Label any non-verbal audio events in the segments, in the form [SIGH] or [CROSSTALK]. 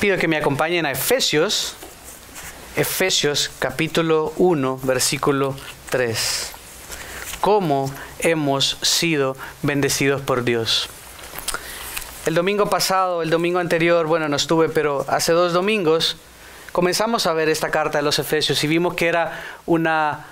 Pido que me acompañen a Efesios, Efesios capítulo 1, versículo 3. ¿Cómo hemos sido bendecidos por Dios? El domingo pasado, el domingo anterior, bueno, no estuve, pero hace dos domingos comenzamos a ver esta carta de los Efesios y vimos que era una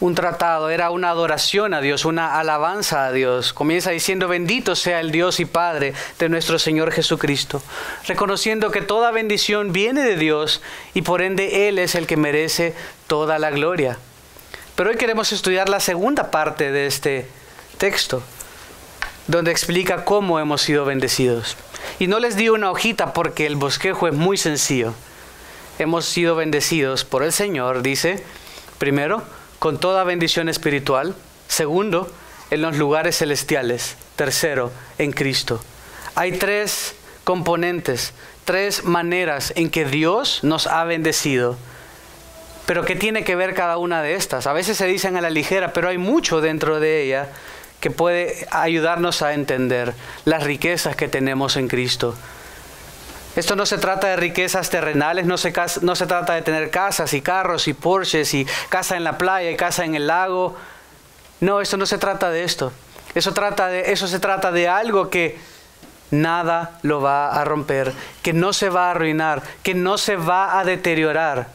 un tratado, era una adoración a Dios, una alabanza a Dios. Comienza diciendo, bendito sea el Dios y Padre de nuestro Señor Jesucristo, reconociendo que toda bendición viene de Dios y por ende Él es el que merece toda la gloria. Pero hoy queremos estudiar la segunda parte de este texto, donde explica cómo hemos sido bendecidos. Y no les di una hojita porque el bosquejo es muy sencillo. Hemos sido bendecidos por el Señor, dice, primero, con toda bendición espiritual. Segundo, en los lugares celestiales. Tercero, en Cristo. Hay tres componentes, tres maneras en que Dios nos ha bendecido. Pero ¿qué tiene que ver cada una de estas? A veces se dicen a la ligera, pero hay mucho dentro de ella que puede ayudarnos a entender las riquezas que tenemos en Cristo. Esto no se trata de riquezas terrenales, no se, no se trata de tener casas y carros y Porsches y casa en la playa y casa en el lago. No, esto no se trata de esto. Eso, trata de, eso se trata de algo que nada lo va a romper, que no se va a arruinar, que no se va a deteriorar.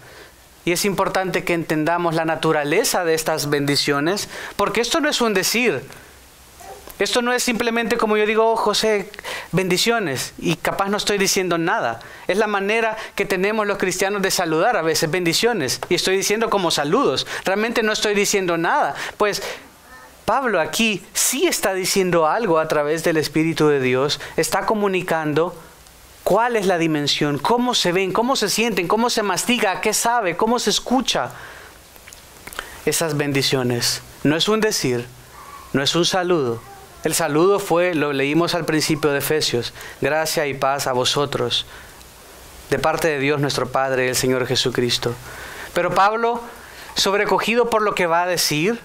Y es importante que entendamos la naturaleza de estas bendiciones, porque esto no es un decir, esto no es simplemente como yo digo, oh, José, bendiciones, y capaz no estoy diciendo nada. Es la manera que tenemos los cristianos de saludar a veces, bendiciones, y estoy diciendo como saludos. Realmente no estoy diciendo nada. Pues Pablo aquí sí está diciendo algo a través del Espíritu de Dios, está comunicando cuál es la dimensión, cómo se ven, cómo se sienten, cómo se mastiga, qué sabe, cómo se escucha esas bendiciones. No es un decir, no es un saludo, el saludo fue, lo leímos al principio de Efesios, gracia y paz a vosotros, de parte de Dios nuestro Padre, el Señor Jesucristo. Pero Pablo, sobrecogido por lo que va a decir,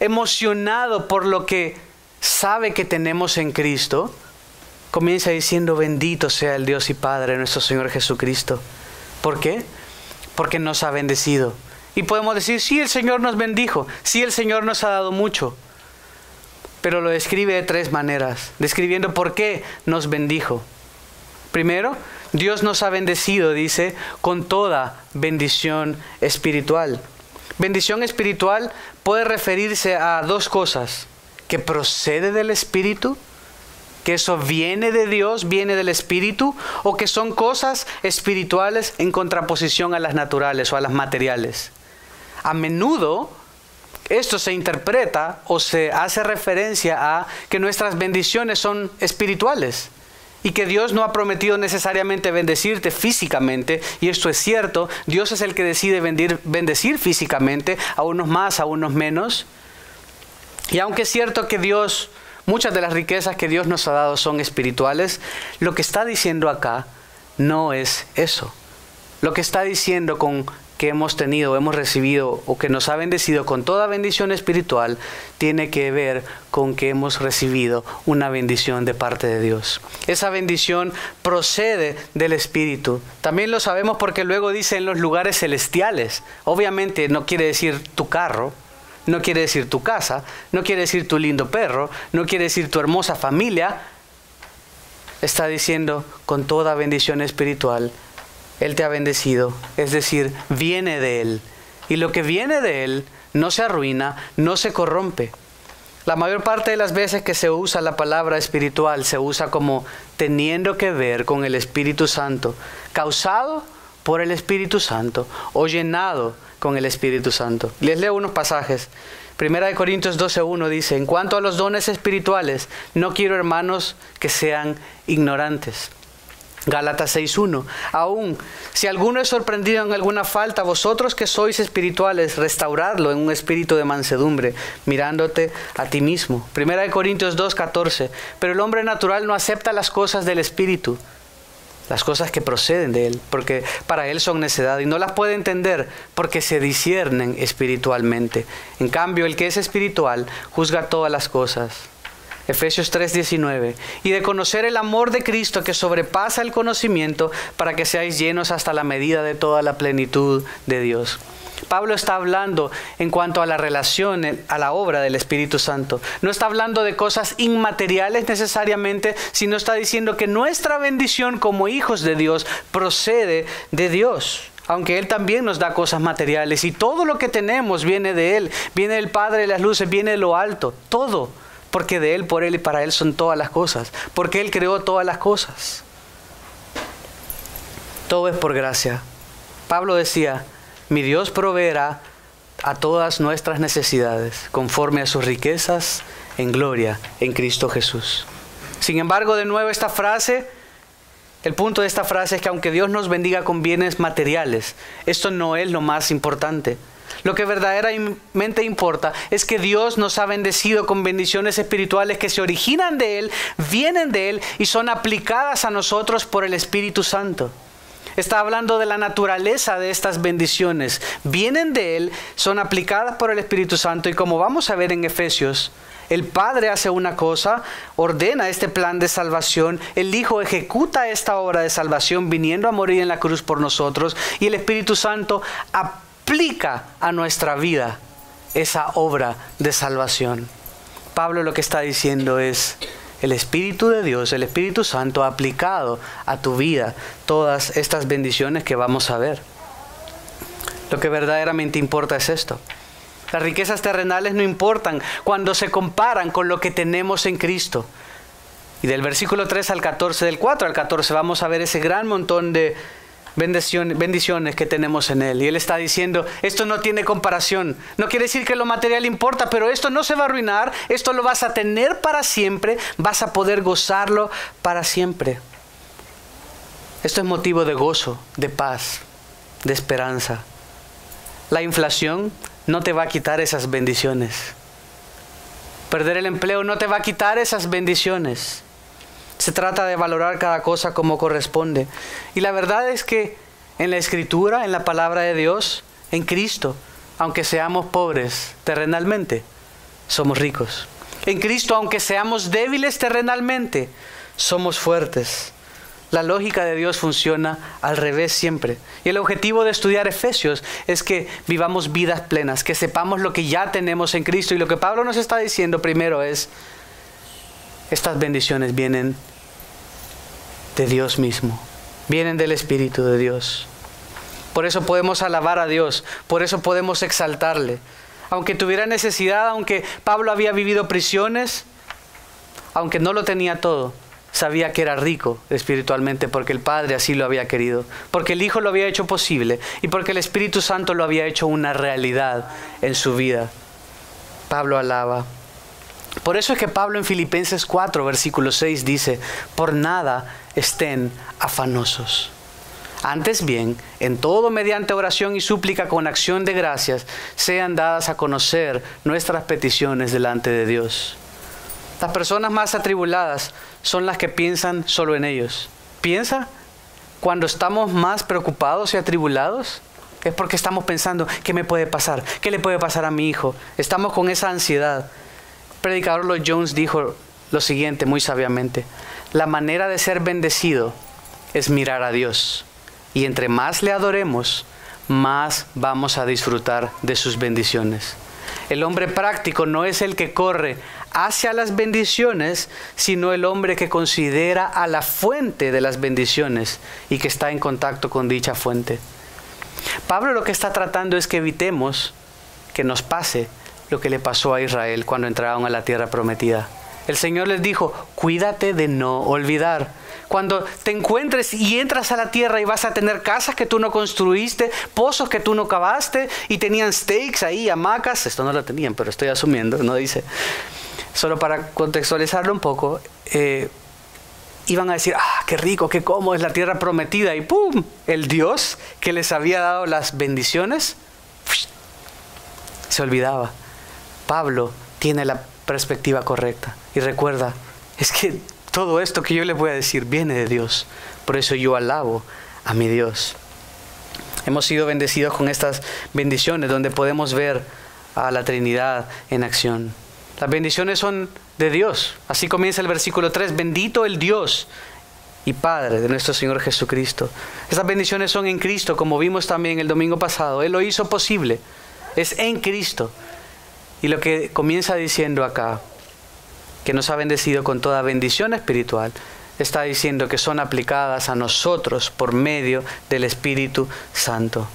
emocionado por lo que sabe que tenemos en Cristo, comienza diciendo, bendito sea el Dios y Padre nuestro Señor Jesucristo. ¿Por qué? Porque nos ha bendecido. Y podemos decir, sí, el Señor nos bendijo, sí, el Señor nos ha dado mucho pero lo describe de tres maneras, describiendo por qué nos bendijo. Primero, Dios nos ha bendecido, dice, con toda bendición espiritual. Bendición espiritual puede referirse a dos cosas, que procede del Espíritu, que eso viene de Dios, viene del Espíritu, o que son cosas espirituales en contraposición a las naturales o a las materiales. A menudo esto se interpreta o se hace referencia a que nuestras bendiciones son espirituales y que Dios no ha prometido necesariamente bendecirte físicamente, y esto es cierto, Dios es el que decide bendecir físicamente, a unos más, a unos menos. Y aunque es cierto que Dios, muchas de las riquezas que Dios nos ha dado son espirituales, lo que está diciendo acá no es eso. Lo que está diciendo con que hemos tenido, hemos recibido o que nos ha bendecido con toda bendición espiritual, tiene que ver con que hemos recibido una bendición de parte de Dios. Esa bendición procede del Espíritu. También lo sabemos porque luego dice en los lugares celestiales. Obviamente no quiere decir tu carro, no quiere decir tu casa, no quiere decir tu lindo perro, no quiere decir tu hermosa familia. Está diciendo con toda bendición espiritual él te ha bendecido, es decir, viene de Él. Y lo que viene de Él no se arruina, no se corrompe. La mayor parte de las veces que se usa la palabra espiritual se usa como teniendo que ver con el Espíritu Santo, causado por el Espíritu Santo o llenado con el Espíritu Santo. Les leo unos pasajes. Primera de Corintios 12.1 dice, en cuanto a los dones espirituales, no quiero hermanos que sean ignorantes. Gálatas 6.1. Aún, si alguno es sorprendido en alguna falta, vosotros que sois espirituales, restauradlo en un espíritu de mansedumbre, mirándote a ti mismo. Primera de Corintios 2.14. Pero el hombre natural no acepta las cosas del espíritu, las cosas que proceden de él, porque para él son necedad y no las puede entender porque se disciernen espiritualmente. En cambio, el que es espiritual juzga todas las cosas Efesios 3:19, y de conocer el amor de Cristo que sobrepasa el conocimiento para que seáis llenos hasta la medida de toda la plenitud de Dios. Pablo está hablando en cuanto a la relación, a la obra del Espíritu Santo. No está hablando de cosas inmateriales necesariamente, sino está diciendo que nuestra bendición como hijos de Dios procede de Dios aunque Él también nos da cosas materiales y todo lo que tenemos viene de Él, viene del Padre de las luces, viene de lo alto, todo porque de Él, por Él y para Él son todas las cosas, porque Él creó todas las cosas. Todo es por gracia. Pablo decía, mi Dios proveerá a todas nuestras necesidades, conforme a sus riquezas en gloria en Cristo Jesús. Sin embargo, de nuevo esta frase, el punto de esta frase es que aunque Dios nos bendiga con bienes materiales, esto no es lo más importante. Lo que verdaderamente importa es que Dios nos ha bendecido con bendiciones espirituales que se originan de Él, vienen de Él y son aplicadas a nosotros por el Espíritu Santo. Está hablando de la naturaleza de estas bendiciones. Vienen de Él, son aplicadas por el Espíritu Santo y como vamos a ver en Efesios, el Padre hace una cosa, ordena este plan de salvación, el Hijo ejecuta esta obra de salvación viniendo a morir en la cruz por nosotros y el Espíritu Santo aplica a nuestra vida esa obra de salvación. Pablo lo que está diciendo es, el Espíritu de Dios, el Espíritu Santo ha aplicado a tu vida todas estas bendiciones que vamos a ver. Lo que verdaderamente importa es esto. Las riquezas terrenales no importan cuando se comparan con lo que tenemos en Cristo. Y del versículo 3 al 14, del 4 al 14, vamos a ver ese gran montón de bendiciones, que tenemos en Él. Y Él está diciendo, esto no tiene comparación. No quiere decir que lo material importa, pero esto no se va a arruinar, esto lo vas a tener para siempre, vas a poder gozarlo para siempre. Esto es motivo de gozo, de paz, de esperanza. La inflación no te va a quitar esas bendiciones. Perder el empleo no te va a quitar esas bendiciones. Se trata de valorar cada cosa como corresponde. Y la verdad es que en la escritura, en la palabra de Dios, en Cristo, aunque seamos pobres terrenalmente, somos ricos. En Cristo, aunque seamos débiles terrenalmente, somos fuertes. La lógica de Dios funciona al revés siempre. Y el objetivo de estudiar Efesios es que vivamos vidas plenas, que sepamos lo que ya tenemos en Cristo. Y lo que Pablo nos está diciendo primero es, estas bendiciones vienen de Dios mismo, vienen del Espíritu de Dios. Por eso podemos alabar a Dios, por eso podemos exaltarle. Aunque tuviera necesidad, aunque Pablo había vivido prisiones, aunque no lo tenía todo, sabía que era rico espiritualmente porque el Padre así lo había querido, porque el Hijo lo había hecho posible y porque el Espíritu Santo lo había hecho una realidad en su vida. Pablo alaba. Por eso es que Pablo en Filipenses 4, versículo 6 dice, por nada estén afanosos. Antes bien, en todo mediante oración y súplica con acción de gracias, sean dadas a conocer nuestras peticiones delante de Dios. Las personas más atribuladas son las que piensan solo en ellos. Piensa, cuando estamos más preocupados y atribulados, es porque estamos pensando, ¿qué me puede pasar? ¿Qué le puede pasar a mi hijo? Estamos con esa ansiedad predicador Lloyd Jones dijo lo siguiente muy sabiamente, la manera de ser bendecido es mirar a Dios. Y entre más le adoremos, más vamos a disfrutar de sus bendiciones. El hombre práctico no es el que corre hacia las bendiciones, sino el hombre que considera a la fuente de las bendiciones y que está en contacto con dicha fuente. Pablo lo que está tratando es que evitemos que nos pase lo que le pasó a Israel cuando entraron a la tierra prometida. El Señor les dijo, cuídate de no olvidar. Cuando te encuentres y entras a la tierra y vas a tener casas que tú no construiste, pozos que tú no cavaste y tenían steaks ahí, hamacas, esto no lo tenían, pero estoy asumiendo, no dice. Solo para contextualizarlo un poco, eh, iban a decir, ah, qué rico, qué cómodo es la tierra prometida y ¡pum! El Dios que les había dado las bendiciones se olvidaba. Pablo tiene la perspectiva correcta. Y recuerda, es que todo esto que yo les voy a decir viene de Dios. Por eso yo alabo a mi Dios. Hemos sido bendecidos con estas bendiciones donde podemos ver a la Trinidad en acción. Las bendiciones son de Dios. Así comienza el versículo 3. Bendito el Dios y Padre de nuestro Señor Jesucristo. Estas bendiciones son en Cristo, como vimos también el domingo pasado. Él lo hizo posible. Es en Cristo. Y lo que comienza diciendo acá, que nos ha bendecido con toda bendición espiritual, está diciendo que son aplicadas a nosotros por medio del Espíritu Santo.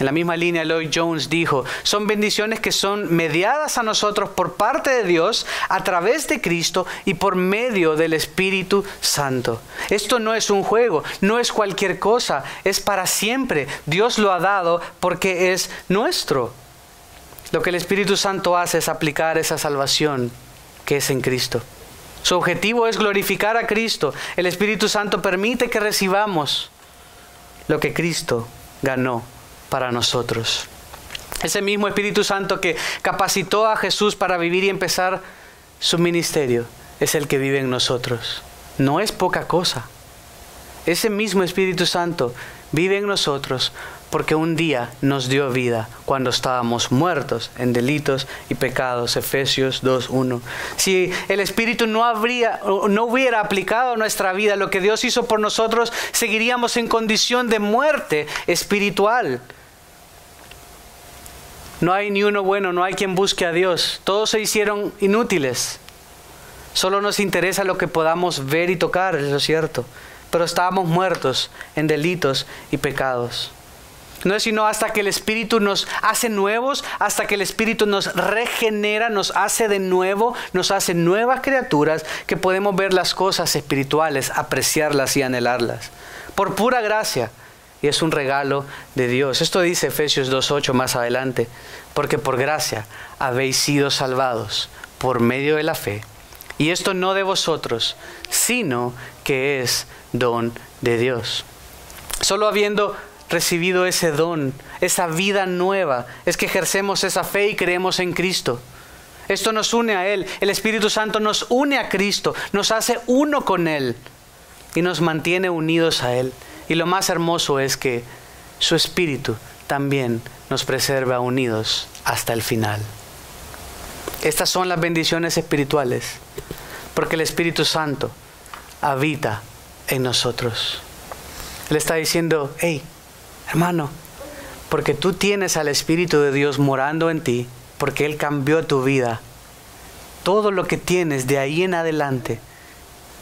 En la misma línea, Lloyd Jones dijo, son bendiciones que son mediadas a nosotros por parte de Dios a través de Cristo y por medio del Espíritu Santo. Esto no es un juego, no es cualquier cosa, es para siempre. Dios lo ha dado porque es nuestro. Lo que el Espíritu Santo hace es aplicar esa salvación que es en Cristo. Su objetivo es glorificar a Cristo. El Espíritu Santo permite que recibamos lo que Cristo ganó para nosotros. Ese mismo Espíritu Santo que capacitó a Jesús para vivir y empezar su ministerio es el que vive en nosotros. No es poca cosa. Ese mismo Espíritu Santo vive en nosotros porque un día nos dio vida cuando estábamos muertos en delitos y pecados. Efesios 2.1. Si el Espíritu no, habría, no hubiera aplicado a nuestra vida lo que Dios hizo por nosotros, seguiríamos en condición de muerte espiritual. No hay ni uno bueno, no hay quien busque a Dios. Todos se hicieron inútiles. Solo nos interesa lo que podamos ver y tocar, eso es cierto. Pero estábamos muertos en delitos y pecados. No es sino hasta que el Espíritu nos hace nuevos, hasta que el Espíritu nos regenera, nos hace de nuevo, nos hace nuevas criaturas, que podemos ver las cosas espirituales, apreciarlas y anhelarlas. Por pura gracia y es un regalo de Dios. Esto dice Efesios 2.8 más adelante, porque por gracia habéis sido salvados por medio de la fe. Y esto no de vosotros, sino que es don de Dios. Solo habiendo recibido ese don, esa vida nueva, es que ejercemos esa fe y creemos en Cristo. Esto nos une a Él. El Espíritu Santo nos une a Cristo, nos hace uno con Él y nos mantiene unidos a Él. Y lo más hermoso es que su Espíritu también nos preserva unidos hasta el final. Estas son las bendiciones espirituales, porque el Espíritu Santo habita en nosotros. Él está diciendo, hey, hermano, porque tú tienes al Espíritu de Dios morando en ti, porque Él cambió tu vida, todo lo que tienes de ahí en adelante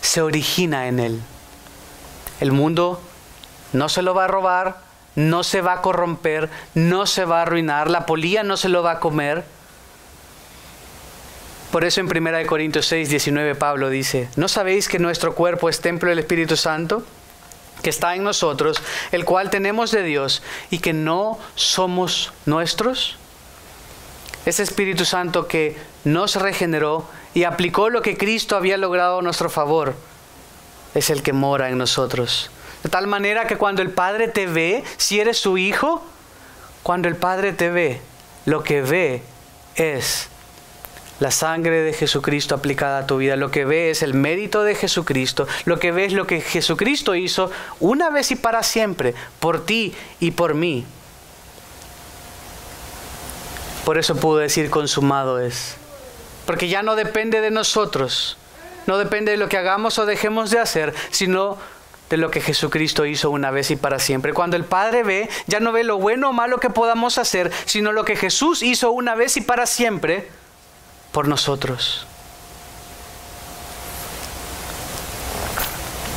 se origina en Él. El mundo no se lo va a robar, no se va a corromper, no se va a arruinar, la polilla no se lo va a comer. Por eso en 1 Corintios 6, 19 Pablo dice, ¿no sabéis que nuestro cuerpo es templo del Espíritu Santo? Que está en nosotros, el cual tenemos de Dios y que no somos nuestros? Ese Espíritu Santo que nos regeneró y aplicó lo que Cristo había logrado a nuestro favor, es el que mora en nosotros. De tal manera que cuando el Padre te ve, si eres su hijo, cuando el Padre te ve, lo que ve es la sangre de Jesucristo aplicada a tu vida. Lo que ve es el mérito de Jesucristo. Lo que ve es lo que Jesucristo hizo una vez y para siempre, por ti y por mí. Por eso pudo decir consumado es. Porque ya no depende de nosotros. No depende de lo que hagamos o dejemos de hacer, sino de lo que Jesucristo hizo una vez y para siempre. Cuando el Padre ve, ya no ve lo bueno o malo que podamos hacer, sino lo que Jesús hizo una vez y para siempre por nosotros.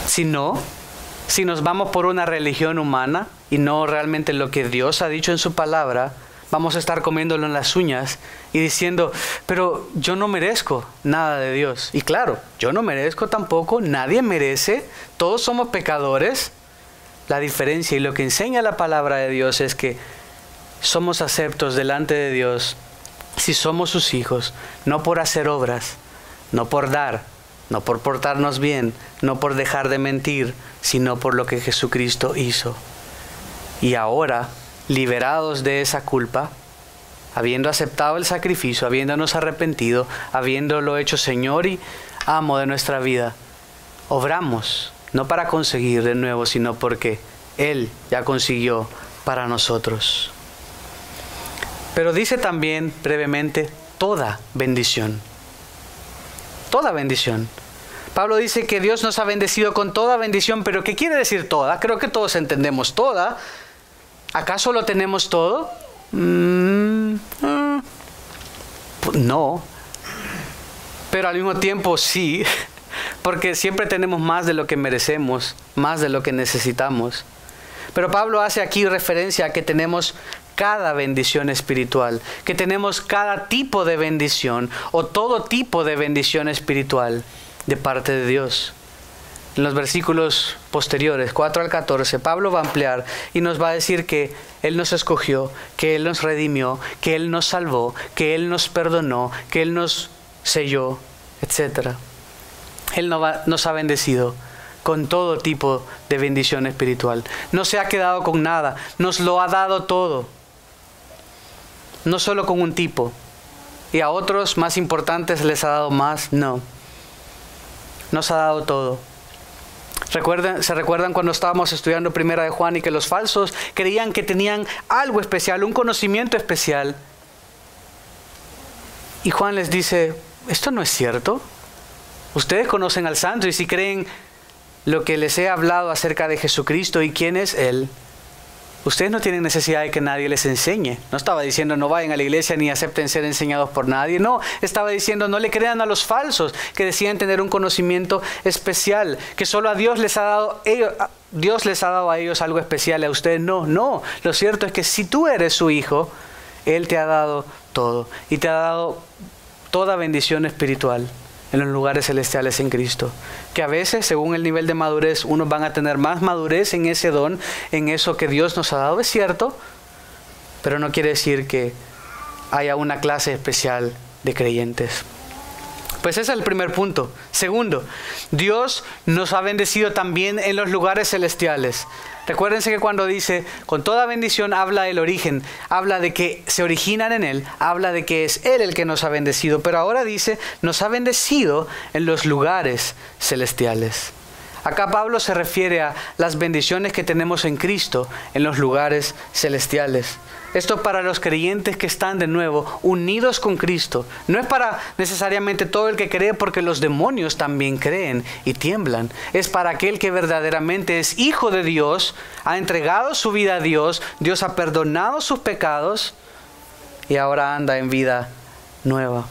Si no, si nos vamos por una religión humana y no realmente lo que Dios ha dicho en su palabra, vamos a estar comiéndolo en las uñas y diciendo, pero yo no merezco nada de Dios. Y claro, yo no merezco tampoco, nadie merece, todos somos pecadores. La diferencia y lo que enseña la palabra de Dios es que somos aceptos delante de Dios si somos sus hijos, no por hacer obras, no por dar, no por portarnos bien, no por dejar de mentir, sino por lo que Jesucristo hizo. Y ahora liberados de esa culpa, habiendo aceptado el sacrificio, habiéndonos arrepentido, habiéndolo hecho Señor y amo de nuestra vida, obramos, no para conseguir de nuevo, sino porque Él ya consiguió para nosotros. Pero dice también brevemente, toda bendición. toda bendición. Pablo dice que Dios nos ha bendecido con toda bendición, pero ¿qué quiere decir toda? Creo que todos entendemos toda. ¿Acaso lo tenemos todo? Mm, mm. No. Pero al mismo tiempo sí, [LAUGHS] porque siempre tenemos más de lo que merecemos, más de lo que necesitamos. Pero Pablo hace aquí referencia a que tenemos cada bendición espiritual, que tenemos cada tipo de bendición o todo tipo de bendición espiritual de parte de Dios. En los versículos posteriores, 4 al 14, Pablo va a ampliar y nos va a decir que Él nos escogió, que Él nos redimió, que Él nos salvó, que Él nos perdonó, que Él nos selló, etc. Él nos ha bendecido con todo tipo de bendición espiritual. No se ha quedado con nada, nos lo ha dado todo. No solo con un tipo. Y a otros más importantes les ha dado más, no. Nos ha dado todo. Recuerden, ¿Se recuerdan cuando estábamos estudiando Primera de Juan y que los falsos creían que tenían algo especial, un conocimiento especial? Y Juan les dice, esto no es cierto. Ustedes conocen al santo y si creen lo que les he hablado acerca de Jesucristo y quién es Él, ustedes no tienen necesidad de que nadie les enseñe. No estaba diciendo no vayan a la iglesia ni acepten ser enseñados por nadie. No, estaba diciendo no le crean a los falsos que decían tener un conocimiento especial, que solo a Dios les ha dado Dios les ha dado a ellos algo especial, a ustedes no, no. Lo cierto es que si tú eres su hijo, Él te ha dado todo y te ha dado toda bendición espiritual en los lugares celestiales en Cristo. Que a veces, según el nivel de madurez, unos van a tener más madurez en ese don, en eso que Dios nos ha dado, es cierto, pero no quiere decir que haya una clase especial de creyentes. Pues ese es el primer punto. Segundo, Dios nos ha bendecido también en los lugares celestiales. Recuérdense que cuando dice, con toda bendición habla del origen, habla de que se originan en Él, habla de que es Él el que nos ha bendecido, pero ahora dice, nos ha bendecido en los lugares celestiales. Acá Pablo se refiere a las bendiciones que tenemos en Cristo en los lugares celestiales. Esto para los creyentes que están de nuevo unidos con Cristo. No es para necesariamente todo el que cree porque los demonios también creen y tiemblan. Es para aquel que verdaderamente es hijo de Dios, ha entregado su vida a Dios, Dios ha perdonado sus pecados y ahora anda en vida nueva.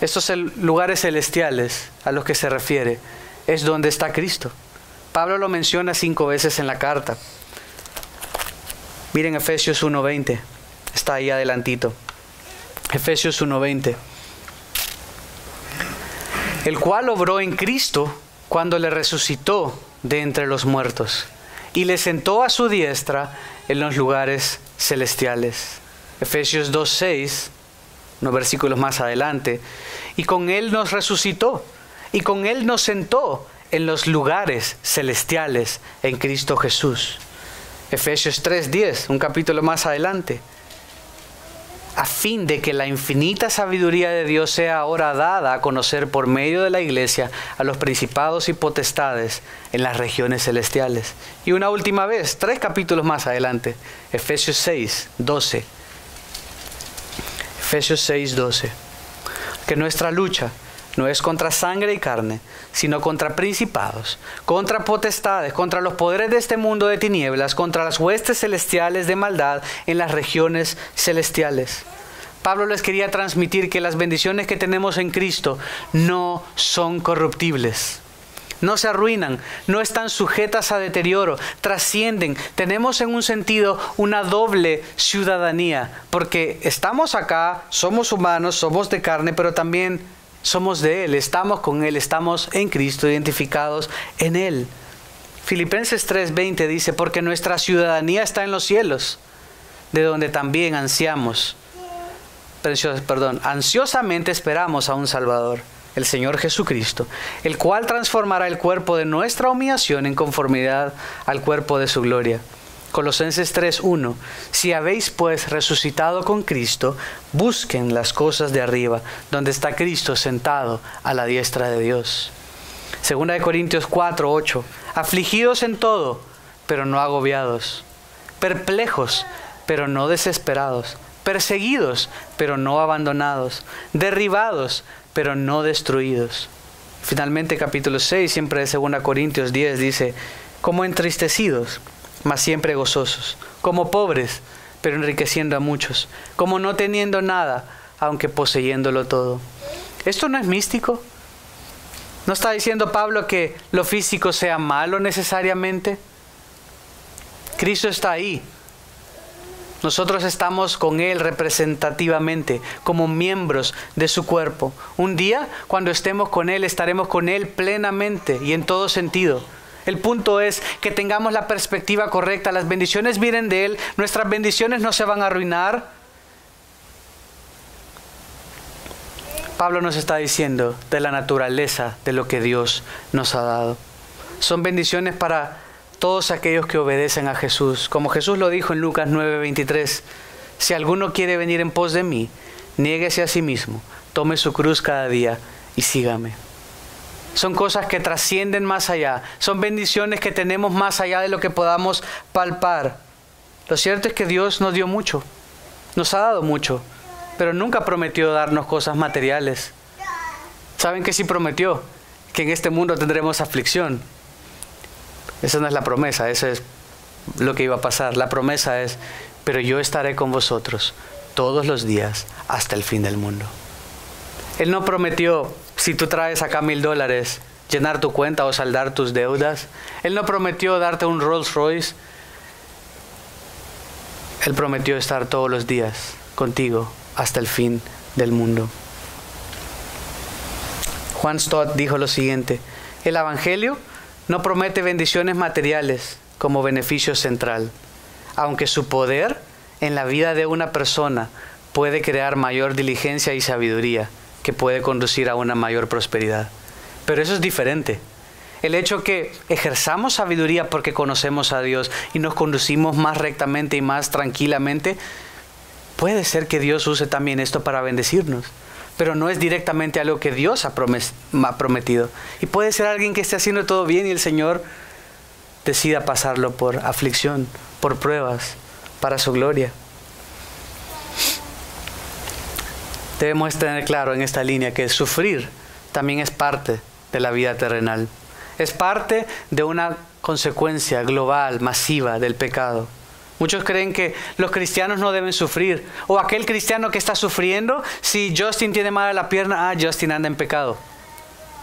Estos lugares celestiales a los que se refiere es donde está Cristo. Pablo lo menciona cinco veces en la carta. Miren Efesios 1.20, está ahí adelantito. Efesios 1.20. El cual obró en Cristo cuando le resucitó de entre los muertos y le sentó a su diestra en los lugares celestiales. Efesios 2.6, unos versículos más adelante. Y con él nos resucitó y con Él nos sentó en los lugares celestiales en Cristo Jesús. Efesios 3:10, un capítulo más adelante. A fin de que la infinita sabiduría de Dios sea ahora dada a conocer por medio de la iglesia a los principados y potestades en las regiones celestiales. Y una última vez, tres capítulos más adelante, Efesios 6, 12. Efesios 6, 12. Que nuestra lucha no es contra sangre y carne, sino contra principados, contra potestades, contra los poderes de este mundo de tinieblas, contra las huestes celestiales de maldad en las regiones celestiales. Pablo les quería transmitir que las bendiciones que tenemos en Cristo no son corruptibles. No se arruinan, no están sujetas a deterioro, trascienden. Tenemos en un sentido una doble ciudadanía, porque estamos acá, somos humanos, somos de carne, pero también somos de Él, estamos con Él, estamos en Cristo, identificados en Él. Filipenses 3:20 dice, porque nuestra ciudadanía está en los cielos, de donde también ansiamos, perdón, ansiosamente esperamos a un Salvador, el Señor Jesucristo, el cual transformará el cuerpo de nuestra humillación en conformidad al cuerpo de su gloria Colosenses 3:1. Si habéis pues resucitado con Cristo, busquen las cosas de arriba, donde está Cristo sentado a la diestra de Dios. Segunda de Corintios 4:8. Afligidos en todo, pero no agobiados. Perplejos, pero no desesperados. Perseguidos, pero no abandonados. Derribados, pero no destruidos Finalmente, capítulo 6, siempre de 2 Corintios 10, dice, como entristecidos, mas siempre gozosos, como pobres, pero enriqueciendo a muchos, como no teniendo nada, aunque poseyéndolo todo. ¿Esto no es místico? ¿No está diciendo Pablo que lo físico sea malo necesariamente? Cristo está ahí. Nosotros estamos con Él representativamente, como miembros de su cuerpo. Un día, cuando estemos con Él, estaremos con Él plenamente y en todo sentido. El punto es que tengamos la perspectiva correcta. Las bendiciones vienen de Él, nuestras bendiciones no se van a arruinar. Pablo nos está diciendo de la naturaleza de lo que Dios nos ha dado. Son bendiciones para todos aquellos que obedecen a Jesús. Como Jesús lo dijo en Lucas 9:23, si alguno quiere venir en pos de mí, niéguese a sí mismo, tome su cruz cada día y sígame. Son cosas que trascienden más allá, son bendiciones que tenemos más allá de lo que podamos palpar. Lo cierto es que Dios nos dio mucho, nos ha dado mucho, pero nunca prometió darnos cosas materiales. ¿Saben qué sí prometió? Que en este mundo tendremos aflicción. Esa no es la promesa, eso es lo que iba a pasar. La promesa es, pero yo estaré con vosotros todos los días hasta el fin del mundo. Él no prometió, si tú traes acá mil dólares, llenar tu cuenta o saldar tus deudas. Él no prometió darte un Rolls Royce. Él prometió estar todos los días contigo hasta el fin del mundo. Juan Stott dijo lo siguiente, el Evangelio no promete bendiciones materiales como beneficio central, aunque su poder en la vida de una persona puede crear mayor diligencia y sabiduría que puede conducir a una mayor prosperidad. Pero eso es diferente. El hecho que ejerzamos sabiduría porque conocemos a Dios y nos conducimos más rectamente y más tranquilamente, puede ser que Dios use también esto para bendecirnos pero no es directamente algo que Dios ha, prometido. Y puede ser alguien que esté haciendo todo bien y el Señor decida pasarlo por aflicción, por pruebas, para su gloria. Debemos tener claro en esta línea que sufrir también es parte de la vida terrenal. Es parte de una consecuencia global, masiva del pecado. Muchos creen que los cristianos no deben sufrir. O aquel cristiano que está sufriendo, si Justin tiene mala la pierna, ah, Justin anda en pecado.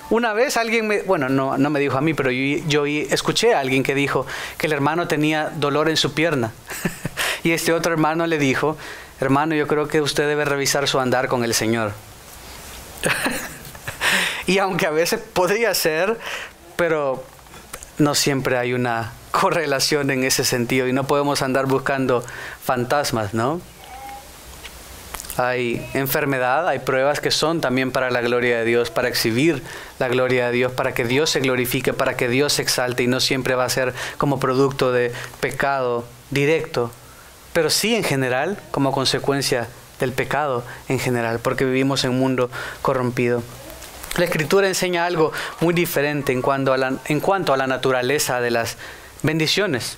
Una vez alguien me, bueno, no, no me dijo a mí, pero yo, yo escuché a alguien que dijo que el hermano tenía dolor en su pierna. [LAUGHS] y este otro hermano le dijo, hermano, yo creo que usted debe revisar su andar con el Señor. [LAUGHS] y aunque a veces podría ser, pero no siempre hay una correlación en ese sentido y no podemos andar buscando fantasmas, ¿no? Hay enfermedad, hay pruebas que son también para la gloria de Dios, para exhibir la gloria de Dios, para que Dios se glorifique, para que Dios se exalte y no siempre va a ser como producto de pecado directo, pero sí en general como consecuencia del pecado en general, porque vivimos en un mundo corrompido. La escritura enseña algo muy diferente en cuanto a la, en cuanto a la naturaleza de las bendiciones.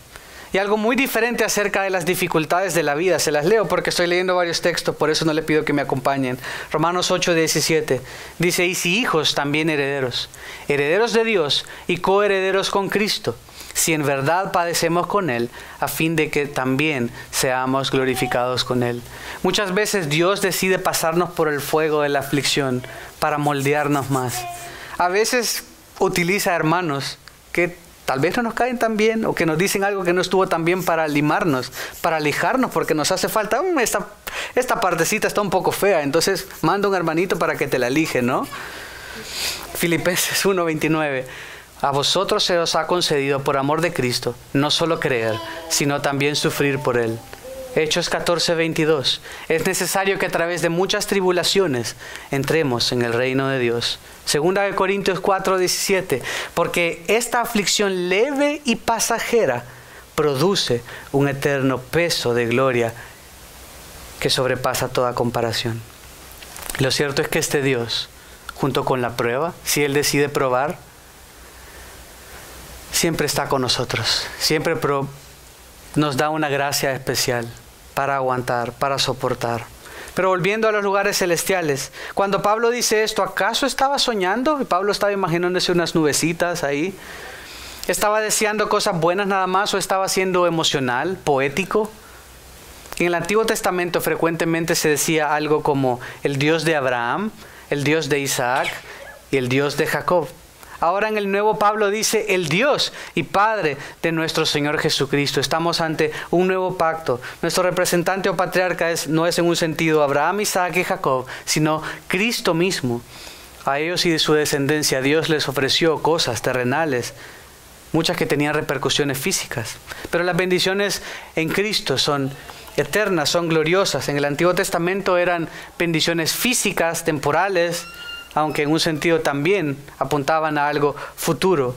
Y algo muy diferente acerca de las dificultades de la vida. Se las leo porque estoy leyendo varios textos, por eso no le pido que me acompañen. Romanos 8, 17 dice, y si hijos también herederos, herederos de Dios y coherederos con Cristo, si en verdad padecemos con Él, a fin de que también seamos glorificados con Él. Muchas veces Dios decide pasarnos por el fuego de la aflicción para moldearnos más. A veces utiliza hermanos que tal vez no nos caen tan bien o que nos dicen algo que no estuvo tan bien para limarnos, para alejarnos, porque nos hace falta, mm, esta, esta partecita está un poco fea, entonces manda un hermanito para que te la elige, ¿no? Filipenses 1:29. A vosotros se os ha concedido por amor de Cristo no solo creer, sino también sufrir por Él Hechos 14, 22. Es necesario que a través de muchas tribulaciones entremos en el reino de Dios. Segunda de Corintios 4, 17. Porque esta aflicción leve y pasajera produce un eterno peso de gloria que sobrepasa toda comparación. Lo cierto es que este Dios, junto con la prueba, si Él decide probar, siempre está con nosotros, siempre nos da una gracia especial para aguantar, para soportar. Pero volviendo a los lugares celestiales, cuando Pablo dice esto, ¿acaso estaba soñando? Pablo estaba imaginándose unas nubecitas ahí. ¿Estaba deseando cosas buenas nada más o estaba siendo emocional, poético? En el Antiguo Testamento frecuentemente se decía algo como el Dios de Abraham, el Dios de Isaac y el Dios de Jacob. Ahora en el nuevo Pablo dice el Dios y Padre de nuestro Señor Jesucristo. Estamos ante un nuevo pacto. Nuestro representante o patriarca es, no es en un sentido Abraham, Isaac y Jacob, sino Cristo mismo. A ellos y de su descendencia Dios les ofreció cosas terrenales, muchas que tenían repercusiones físicas. Pero las bendiciones en Cristo son eternas, son gloriosas. En el Antiguo Testamento eran bendiciones físicas, temporales, aunque en un sentido también apuntaban a algo futuro.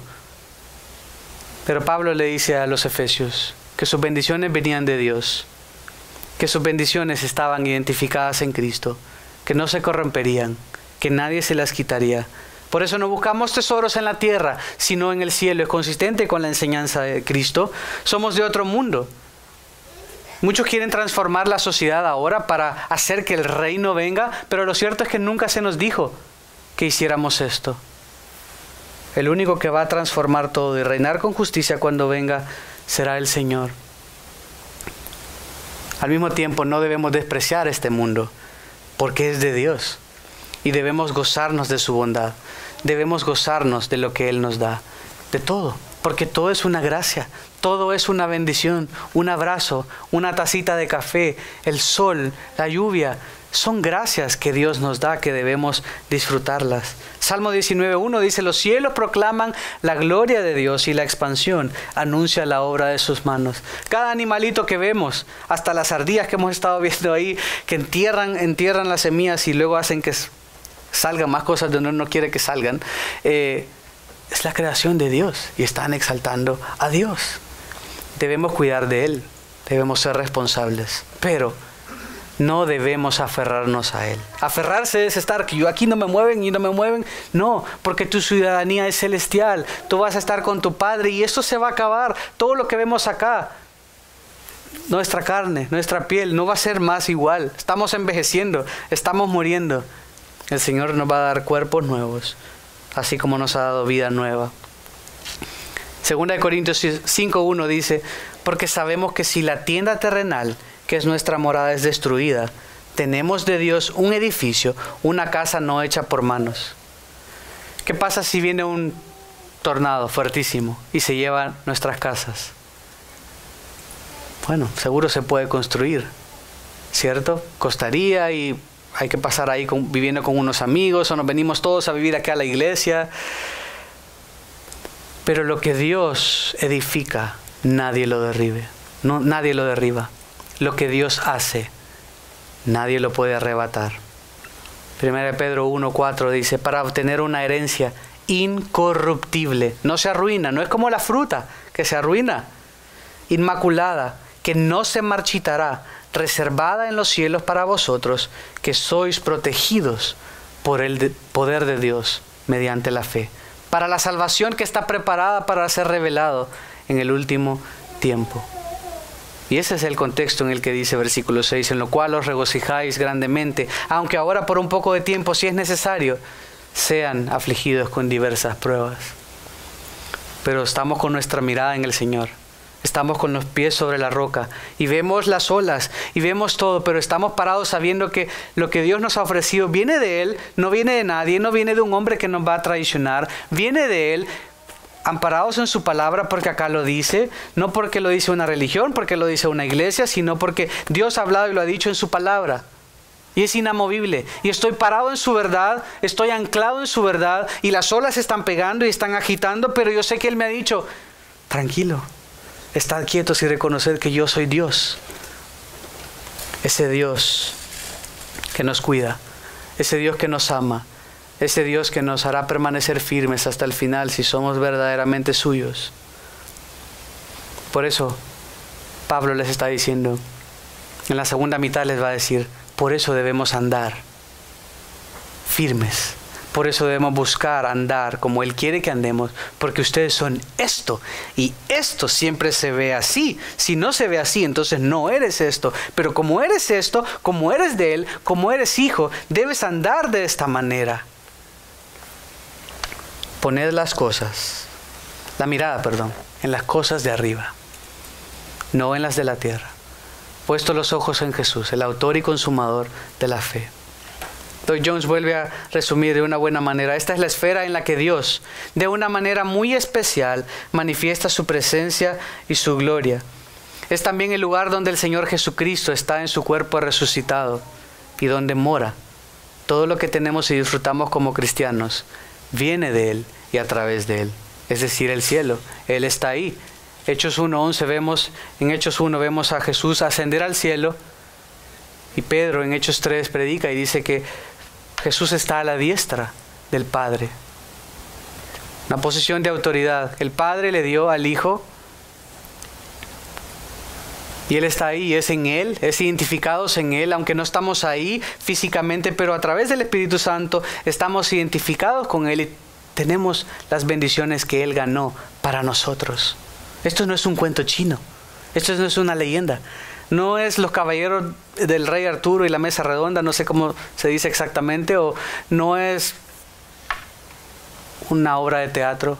Pero Pablo le dice a los efesios que sus bendiciones venían de Dios, que sus bendiciones estaban identificadas en Cristo, que no se corromperían, que nadie se las quitaría. Por eso no buscamos tesoros en la tierra, sino en el cielo. Es consistente con la enseñanza de Cristo. Somos de otro mundo. Muchos quieren transformar la sociedad ahora para hacer que el reino venga, pero lo cierto es que nunca se nos dijo que hiciéramos esto. El único que va a transformar todo y reinar con justicia cuando venga será el Señor. Al mismo tiempo no debemos despreciar este mundo, porque es de Dios, y debemos gozarnos de su bondad, debemos gozarnos de lo que Él nos da, de todo, porque todo es una gracia, todo es una bendición, un abrazo, una tacita de café, el sol, la lluvia, son gracias que Dios nos da que debemos disfrutarlas. Salmo 19.1 dice, los cielos proclaman la gloria de Dios y la expansión anuncia la obra de sus manos. Cada animalito que vemos, hasta las ardillas que hemos estado [LAUGHS] viendo ahí, que entierran, entierran las semillas y luego hacen que salgan más cosas de donde uno no quiere que salgan, eh, es la creación de Dios y están exaltando a Dios. Debemos cuidar de Él, debemos ser responsables, pero no debemos aferrarnos a Él. Aferrarse es estar que yo aquí no me mueven y no me mueven. No, porque tu ciudadanía es celestial. Tú vas a estar con tu Padre y esto se va a acabar. Todo lo que vemos acá, nuestra carne, nuestra piel, no va a ser más igual. Estamos envejeciendo, estamos muriendo. El Señor nos va a dar cuerpos nuevos, así como nos ha dado vida nueva. Segunda de Corintios 5.1 dice, porque sabemos que si la tienda terrenal que es nuestra morada, es destruida, tenemos de Dios un edificio, una casa no hecha por manos. ¿Qué pasa si viene un tornado fuertísimo y se lleva nuestras casas? Bueno, seguro se puede construir, ¿cierto? Costaría y hay que pasar ahí viviendo con unos amigos o nos venimos todos a vivir aquí a la iglesia. Pero lo que Dios edifica, nadie lo derribe. Nadie lo derriba lo que Dios hace, nadie lo puede arrebatar. 1 Pedro 1.4 dice, para obtener una herencia incorruptible, no se arruina, no es como la fruta que se arruina, inmaculada, que no se marchitará, reservada en los cielos para vosotros, que sois protegidos por el poder de Dios mediante la fe, para la salvación que está preparada para ser revelado en el último tiempo. Y ese es el contexto en el que dice versículo 6, en lo cual os regocijáis grandemente, aunque ahora por un poco de tiempo, si es necesario, sean afligidos con diversas pruebas. Pero estamos con nuestra mirada en el Señor. Estamos con los pies sobre la roca y vemos las olas y vemos todo, pero estamos parados sabiendo que lo que Dios nos ha ofrecido viene de Él, no viene de nadie, no viene de un hombre que nos va a traicionar, viene de Él, amparados en su palabra porque acá lo dice, no porque lo dice una religión, porque lo dice una iglesia, sino porque Dios ha hablado y lo ha dicho en su palabra. Y es inamovible. Y estoy parado en su verdad, estoy anclado en su verdad y las olas están pegando y están agitando, pero yo sé que Él me ha dicho, tranquilo, estad quietos y reconoced que yo soy Dios. Ese Dios que nos cuida, ese Dios que nos ama, ese Dios que nos hará permanecer firmes hasta el final si somos verdaderamente suyos. Por eso Pablo les está diciendo, en la segunda mitad les va a decir, por eso debemos andar firmes, Por eso debemos buscar andar como Él quiere que andemos, porque ustedes son esto. Y esto siempre se ve así. Si no se ve así, entonces no eres esto. Pero como eres esto, como eres de Él, como eres hijo, debes andar de esta manera. Poned las cosas, la mirada, perdón, en las cosas de arriba, no en las de la tierra. Puesto los ojos en Jesús, el autor y consumador de la fe. Doy Jones vuelve a resumir de una buena manera. Esta es la esfera en la que Dios, de una manera muy especial, manifiesta su presencia y su gloria. Es también el lugar donde el Señor Jesucristo está en su cuerpo resucitado y donde mora. Todo lo que tenemos y disfrutamos como cristianos viene de Él y a través de Él. Es decir, el cielo. Él está ahí. Hechos 1.11 vemos, en Hechos 1 vemos a Jesús ascender al cielo y Pedro en Hechos 3 predica y dice que Jesús está a la diestra del Padre. Una posición de autoridad. El Padre le dio al Hijo y Él está ahí, es en Él, es identificados en Él, aunque no estamos ahí físicamente, pero a través del Espíritu Santo estamos identificados con Él tenemos las bendiciones que Él ganó para nosotros. Esto no es un cuento chino, esto no es una leyenda, no es los caballeros del rey Arturo y la mesa redonda, no sé cómo se dice exactamente, o no es una obra de teatro.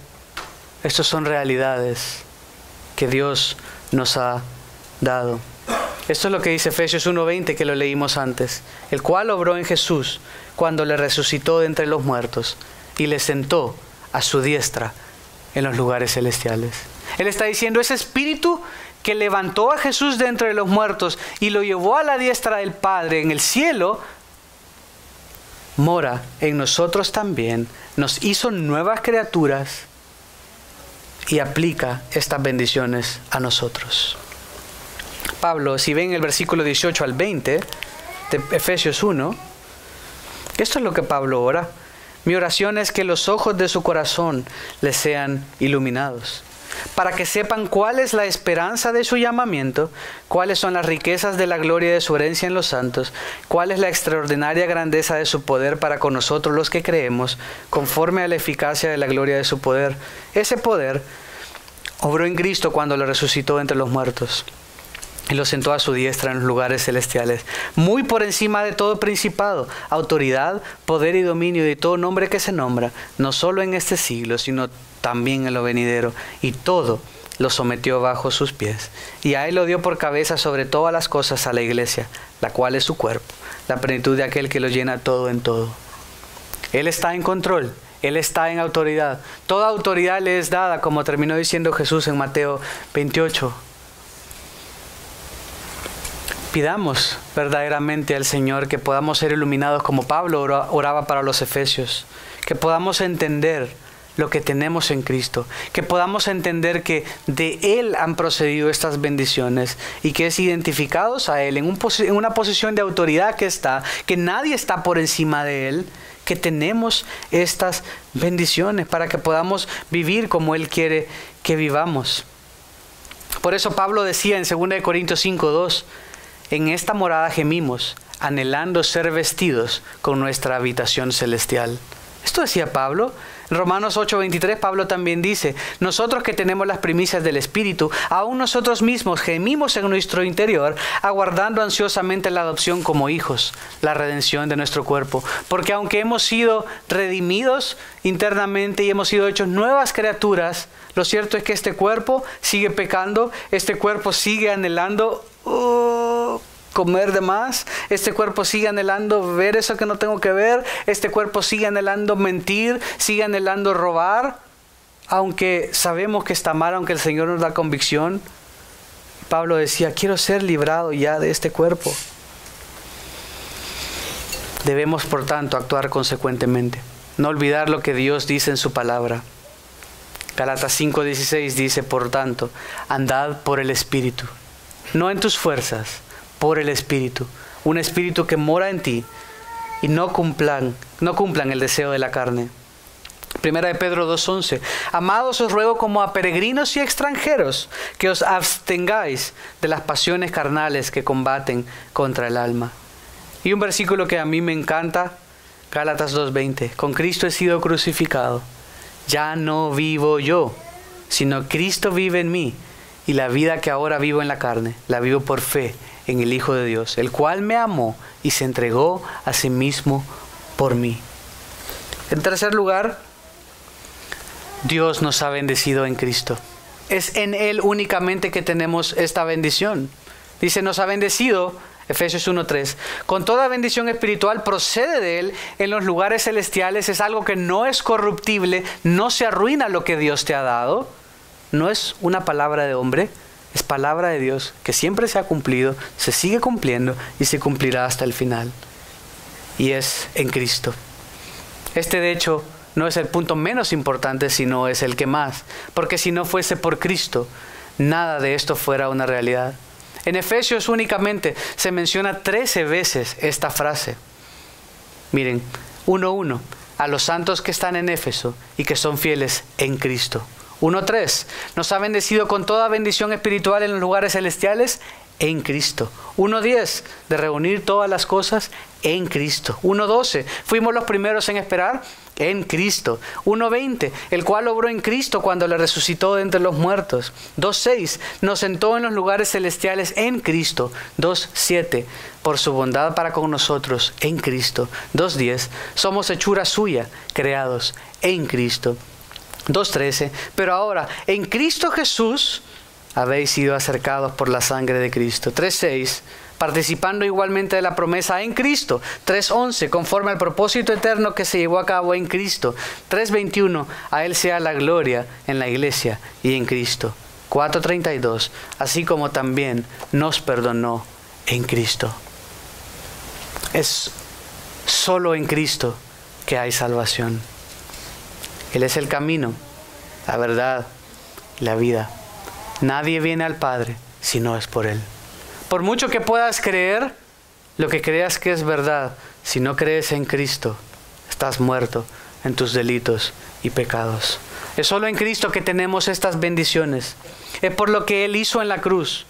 Estas son realidades que Dios nos ha dado. Esto es lo que dice Efesios 1:20 que lo leímos antes, el cual obró en Jesús cuando le resucitó de entre los muertos y le sentó a su diestra en los lugares celestiales. Él está diciendo, ese espíritu que levantó a Jesús de entre los muertos y lo llevó a la diestra del Padre en el cielo, mora en nosotros también, nos hizo nuevas criaturas y aplica estas bendiciones a nosotros. Pablo, si ven el versículo 18 al 20 de Efesios 1, esto es lo que Pablo ora. Mi oración es que los ojos de su corazón les sean iluminados para que sepan cuál es la esperanza de su llamamiento, cuáles son las riquezas de la gloria de su herencia en los santos, cuál es la extraordinaria grandeza de su poder para con nosotros los que creemos, conforme a la eficacia de la gloria de su poder. Ese poder obró en Cristo cuando lo resucitó entre los muertos y lo sentó a su diestra en los lugares celestiales, muy por encima de todo principado, autoridad, poder y dominio de todo nombre que se nombra, no solo en este siglo, sino también en lo venidero, y todo lo sometió bajo sus pies. Y a él lo dio por cabeza sobre todas las cosas a la iglesia, la cual es su cuerpo, la plenitud de aquel que lo llena todo en todo. Él está en control, Él está en autoridad. Toda autoridad le es dada, como terminó diciendo Jesús en Mateo 28. Pidamos verdaderamente al Señor que podamos ser iluminados como Pablo oraba para los Efesios, que podamos entender lo que tenemos en Cristo, que podamos entender que de Él han procedido estas bendiciones y que es identificados a Él en, una posición de autoridad que está, que nadie está por encima de Él, que tenemos estas bendiciones para que podamos vivir como Él quiere que vivamos. Por eso Pablo decía en 2 Corintios 5:2, en esta morada gemimos, anhelando ser vestidos con nuestra habitación celestial. Esto decía Pablo. En Romanos 8:23 Pablo también dice, nosotros que tenemos las primicias del Espíritu, aún nosotros mismos gemimos en nuestro interior, aguardando ansiosamente la adopción como hijos, la redención de nuestro cuerpo. Porque aunque hemos sido redimidos internamente y hemos sido hechos nuevas criaturas, lo cierto es que este cuerpo sigue pecando, este cuerpo sigue anhelando... Uh, comer de más, este cuerpo sigue anhelando ver eso que no tengo que ver, este cuerpo sigue anhelando mentir, sigue anhelando robar, aunque sabemos que está mal, aunque el Señor nos da convicción. Pablo decía, quiero ser librado ya de este cuerpo. Debemos, por tanto, actuar consecuentemente, no olvidar lo que Dios dice en su palabra. Galatas 5:16 dice, por tanto, andad por el Espíritu, no en tus fuerzas, por el Espíritu, un Espíritu que mora en ti y no cumplan, no cumplan el deseo de la carne. Primera de Pedro 2.11. Amados, os ruego como a peregrinos y extranjeros que os abstengáis de las pasiones carnales que combaten contra el alma. Y un versículo que a mí me encanta, Gálatas 2.20. Con Cristo he sido crucificado. Ya no vivo yo, sino Cristo vive en mí. Y la vida que ahora vivo en la carne, la vivo por fe en el Hijo de Dios, el cual me amó y se entregó a sí mismo por mí. En tercer lugar, Dios nos ha bendecido en Cristo. Es en Él únicamente que tenemos esta bendición. Dice, nos ha bendecido Efesios 1.3. Con toda bendición espiritual procede de Él en los lugares celestiales. Es algo que no es corruptible, no se arruina lo que Dios te ha dado. No es una palabra de hombre, es palabra de Dios que siempre se ha cumplido, se sigue cumpliendo y se cumplirá hasta el final. Y es en Cristo. Este de hecho no es el punto menos importante, sino es el que más. Porque si no fuese por Cristo, nada de esto fuera una realidad. En Efesios únicamente se menciona 13 veces esta frase. Miren, 1.1, a los santos que están en Éfeso y que son fieles en Cristo. 1.3, nos ha bendecido con toda bendición espiritual en los lugares celestiales en Cristo. 1.10, de reunir todas las cosas en Cristo. 1.12, fuimos los primeros en esperar en Cristo. 1.20, el cual obró en Cristo cuando le resucitó de entre los muertos. 2.6, nos sentó en los lugares celestiales en Cristo. 2.7, por su bondad para con nosotros en Cristo. 2.10, somos hechura suya, creados en Cristo. 2.13, pero ahora en Cristo Jesús habéis sido acercados por la sangre de Cristo. 3.6, participando igualmente de la promesa en Cristo. 3.11, conforme al propósito eterno que se llevó a cabo en Cristo. 3.21, a Él sea la gloria en la iglesia y en Cristo. 4.32, así como también nos perdonó en Cristo. Es solo en Cristo que hay salvación. Él es el camino, la verdad, la vida. Nadie viene al Padre si no es por Él. Por mucho que puedas creer, lo que creas que es verdad, si no crees en Cristo, estás muerto en tus delitos y pecados. Es solo en Cristo que tenemos estas bendiciones. Es por lo que Él hizo en la cruz,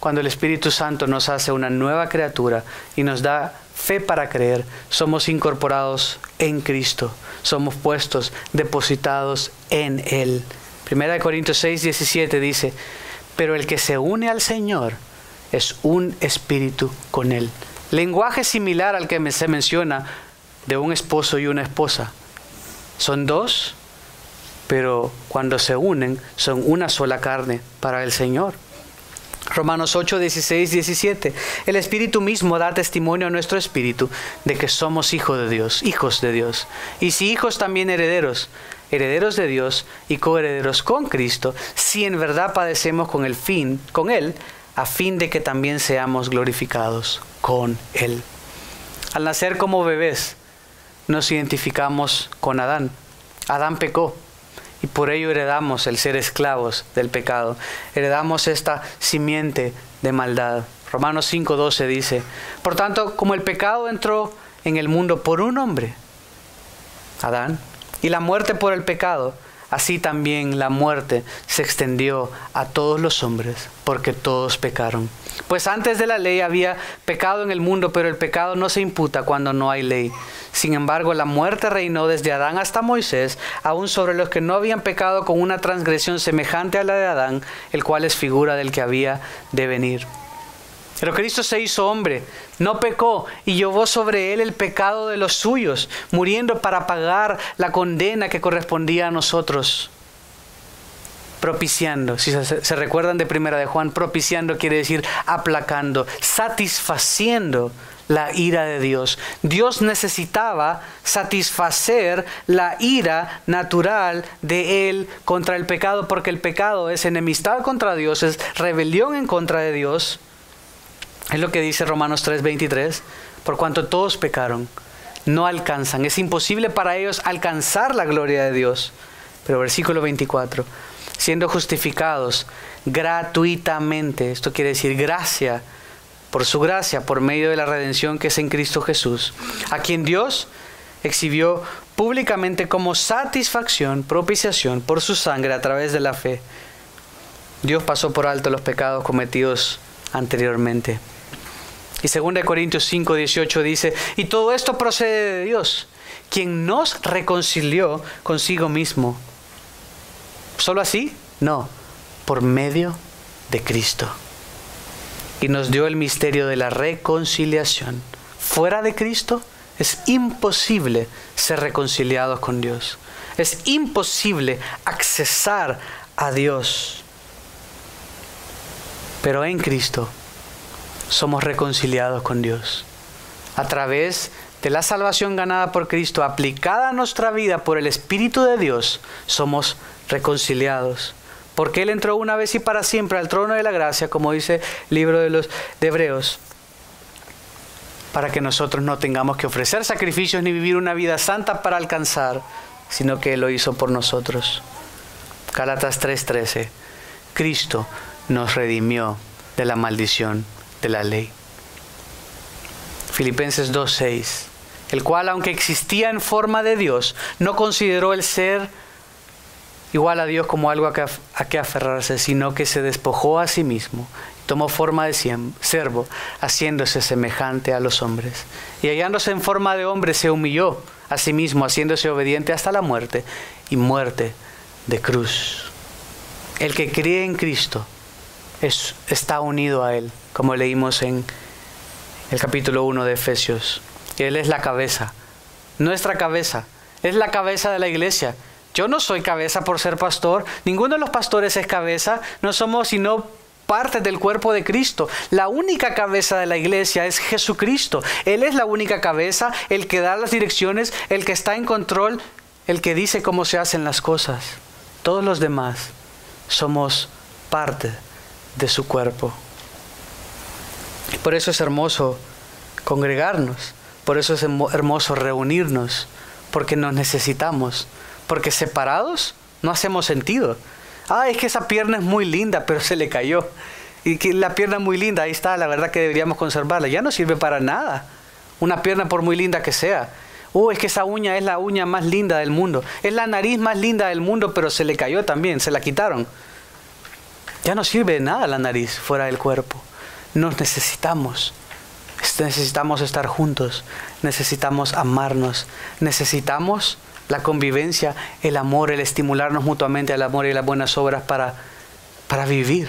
cuando el Espíritu Santo nos hace una nueva criatura y nos da fe para creer, somos incorporados en Cristo, somos puestos, depositados en Él. Primera de Corintios 6, 17 dice, pero el que se une al Señor, es un espíritu con él. Lenguaje similar al que se menciona de un esposo y una esposa. Son dos, pero cuando se unen son una sola carne para el Señor. Romanos 8, 16, 17. El Espíritu mismo da testimonio a nuestro espíritu de que somos hijos de Dios, hijos de Dios. Y si hijos también herederos, herederos de Dios y coherederos con Cristo, si en verdad padecemos con el fin, con Él, a fin de que también seamos glorificados con Él. Al nacer como bebés, nos identificamos con Adán. Adán pecó y por ello heredamos el ser esclavos del pecado. Heredamos esta simiente de maldad. Romanos 5:12 dice, por tanto, como el pecado entró en el mundo por un hombre, Adán, y la muerte por el pecado, Así también la muerte se extendió a todos los hombres, porque todos pecaron. Pues antes de la ley había pecado en el mundo, pero el pecado no se imputa cuando no hay ley. Sin embargo, la muerte reinó desde Adán hasta Moisés, aún sobre los que no habían pecado con una transgresión semejante a la de Adán, el cual es figura del que había de venir. Pero Cristo se hizo hombre, no pecó y llevó sobre él el pecado de los suyos, muriendo para pagar la condena que correspondía a nosotros. Propiciando, si se, recuerdan de primera de Juan, propiciando quiere decir aplacando, satisfaciendo la ira de Dios. Dios necesitaba satisfacer la ira natural de Él contra el pecado, porque el pecado es enemistad contra Dios, es rebelión en contra de Dios. Es lo que dice Romanos 3:23, por cuanto todos pecaron, no alcanzan, es imposible para ellos alcanzar la gloria de Dios. Pero versículo 24, siendo justificados gratuitamente, esto quiere decir gracia, por su gracia, por medio de la redención que es en Cristo Jesús, a quien Dios exhibió públicamente como satisfacción, propiciación por su sangre a través de la fe. Dios pasó por alto los pecados cometidos anteriormente. Y 2 Corintios 5, 18 dice, y todo esto procede de Dios, quien nos reconcilió consigo mismo. ¿Solo así? No, por medio de Cristo. Y nos dio el misterio de la reconciliación. Fuera de Cristo es imposible ser reconciliados con Dios. Es imposible accesar a Dios. Pero en Cristo somos reconciliados con Dios. A través de la salvación ganada por Cristo, aplicada a nuestra vida por el Espíritu de Dios, somos reconciliados. Porque Él entró una vez y para siempre al trono de la gracia, como dice el libro de los Hebreos, para que nosotros no tengamos que ofrecer sacrificios ni vivir una vida santa para alcanzar, sino que Él lo hizo por nosotros. Galatas 3:13. Cristo nos redimió de la maldición de la ley. Filipenses 2:6, el cual aunque existía en forma de Dios, no consideró el ser igual a Dios como algo a que, aferrarse, sino que se despojó a sí mismo, tomó forma de siervo, haciéndose semejante a los hombres. Y hallándose en forma de hombre, se humilló a sí mismo, haciéndose obediente hasta la muerte y muerte de cruz. El que cree en Cristo es, está unido a Él como leímos en el capítulo 1 de Efesios. Él es la cabeza, nuestra cabeza, es la cabeza de la iglesia. Yo no soy cabeza por ser pastor, ninguno de los pastores es cabeza, no somos sino parte del cuerpo de Cristo. La única cabeza de la iglesia es Jesucristo. Él es la única cabeza, el que da las direcciones, el que está en control, el que dice cómo se hacen las cosas. Todos los demás somos parte de su cuerpo. Por eso es hermoso congregarnos, por eso es hermoso reunirnos, porque nos necesitamos, porque separados no hacemos sentido. Ah, es que esa pierna es muy linda, pero se le cayó. Y que la pierna muy linda, ahí está, la verdad que deberíamos conservarla. Ya no sirve para nada. Una pierna por muy linda que sea. Oh, es que esa uña es la uña más linda del mundo. Es la nariz más linda del mundo, pero se le cayó también, se la quitaron. Ya no sirve de nada la nariz fuera del cuerpo. Nos necesitamos. Necesitamos estar juntos. Necesitamos amarnos. Necesitamos la convivencia, el amor, el estimularnos mutuamente al amor y las buenas obras para, para vivir,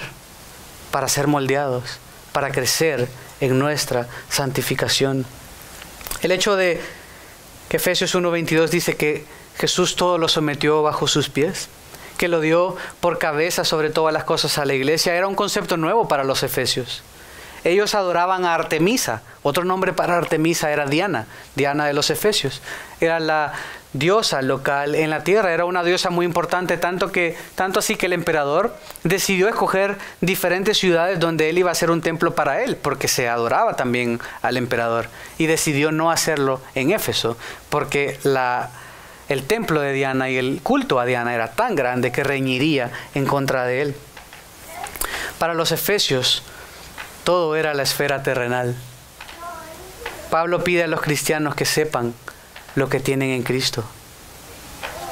para ser moldeados, para crecer en nuestra santificación. El hecho de que Efesios 1.22 dice que Jesús todo lo sometió bajo sus pies, que lo dio por cabeza sobre todas las cosas a la iglesia, era un concepto nuevo para los efesios. Ellos adoraban a Artemisa. Otro nombre para Artemisa era Diana, Diana de los Efesios. Era la diosa local en la tierra, era una diosa muy importante, tanto, que, tanto así que el emperador decidió escoger diferentes ciudades donde él iba a hacer un templo para él, porque se adoraba también al emperador. Y decidió no hacerlo en Éfeso, porque la, el templo de Diana y el culto a Diana era tan grande que reñiría en contra de él. Para los efesios, todo era la esfera terrenal. Pablo pide a los cristianos que sepan lo que tienen en Cristo,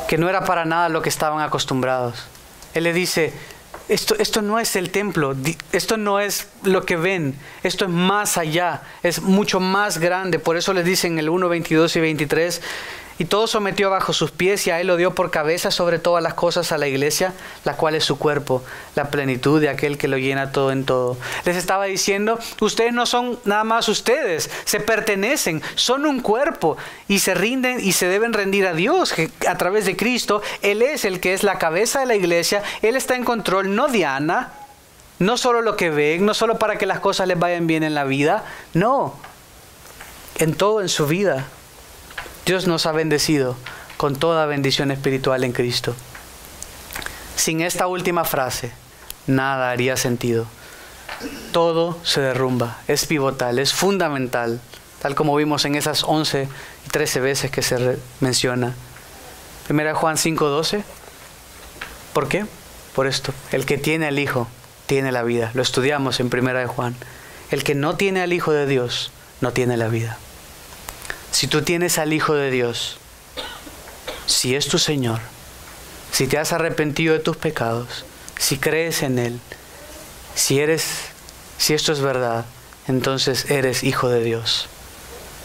que no era para nada lo que estaban acostumbrados. Él le dice, esto, esto no es el templo, esto no es lo que ven, esto es más allá, es mucho más grande. Por eso les dicen el 1, 22 y 23, y todo sometió bajo sus pies y a él lo dio por cabeza sobre todas las cosas a la iglesia, la cual es su cuerpo, la plenitud de aquel que lo llena todo en todo. Les estaba diciendo, ustedes no son nada más ustedes, se pertenecen, son un cuerpo y se rinden y se deben rendir a Dios a través de Cristo. Él es el que es la cabeza de la iglesia, Él está en control, no Diana, no solo lo que ven, no solo para que las cosas les vayan bien en la vida, no, en todo en su vida. Dios nos ha bendecido con toda bendición espiritual en Cristo. Sin esta última frase, nada haría sentido. Todo se derrumba, es pivotal, es fundamental, tal como vimos en esas 11 y 13 veces que se menciona. Primera Juan 5:12. ¿Por qué? Por esto, el que tiene al Hijo tiene la vida. Lo estudiamos en Primera de Juan. El que no tiene al Hijo de Dios no tiene la vida. Si tú tienes al Hijo de Dios, si es tu Señor, si te has arrepentido de tus pecados, si crees en Él, si eres, si esto es verdad, entonces eres hijo de Dios.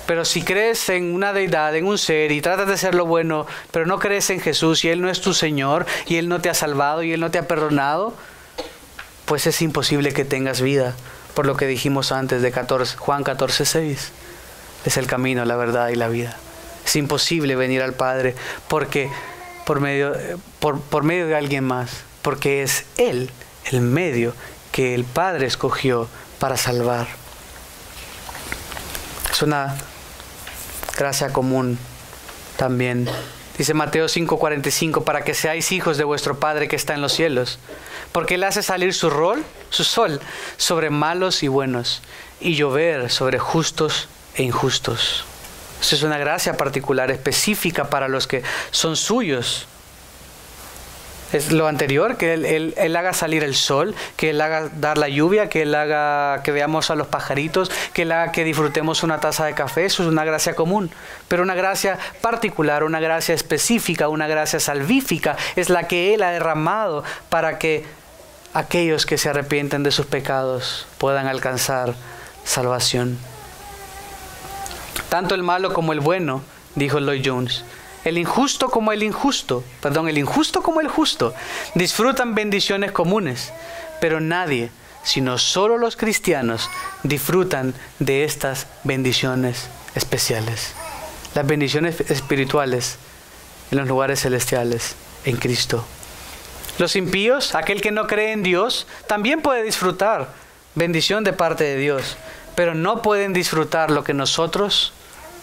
Pero si crees en una deidad, en un ser, y tratas de hacer lo bueno, pero no crees en Jesús y Él no es tu Señor, y Él no te ha salvado y Él no te ha perdonado, pues es imposible que tengas vida, por lo que dijimos antes de 14, Juan 14, 6. Es el camino, la verdad y la vida. Es imposible venir al Padre porque por medio, por, por medio de alguien más, porque es Él el medio que el Padre escogió para salvar. Es una gracia común también. Dice Mateo 5:45, para que seáis hijos de vuestro Padre que está en los cielos, porque Él hace salir su rol, su sol, sobre malos y buenos, y llover sobre justos e injustos. Eso es una gracia particular, específica para los que son suyos. Es lo anterior, que él, haga salir el sol, que Él haga dar la lluvia, que Él haga que veamos a los pajaritos, que Él haga que disfrutemos una taza de café. Eso es una gracia común. Pero una gracia particular, una gracia específica, una gracia salvífica, es la que Él ha derramado para que aquellos que se arrepienten de sus pecados puedan alcanzar salvación. Tanto el malo como el bueno, dijo Lloyd Jones, el injusto como el injusto, perdón, el injusto como el justo, disfrutan bendiciones comunes, pero nadie, sino solo los cristianos, disfrutan de estas bendiciones especiales. Las bendiciones espirituales en los lugares celestiales, en Cristo. Los impíos, aquel que no cree en Dios, también puede disfrutar bendición de parte de Dios, pero no pueden disfrutar lo que nosotros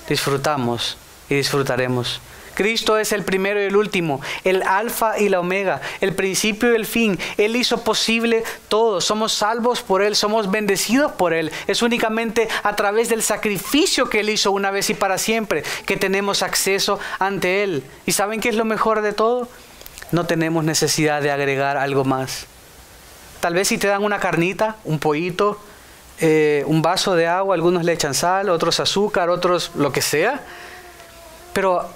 disfrutamos y disfrutaremos. Cristo es el primero y el último, el alfa y la omega, el principio y el fin. Él hizo posible todo. Somos salvos por Él, somos bendecidos por Él. Es únicamente a través del sacrificio que Él hizo una vez y para siempre que tenemos acceso ante Él. ¿Y saben qué es lo mejor de todo? No tenemos necesidad de agregar algo más. Tal vez si te dan una carnita, un pollito, eh, un vaso de agua, algunos le echan sal, otros azúcar, otros lo que sea. Pero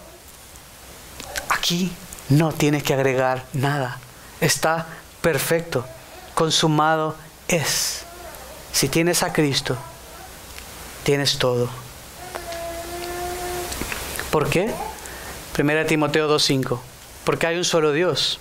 aquí no tienes que agregar nada. Está perfecto. Consumado es. Si tienes a Cristo, tienes todo. ¿Por qué? 1 Timoteo 2.5. Porque hay un solo Dios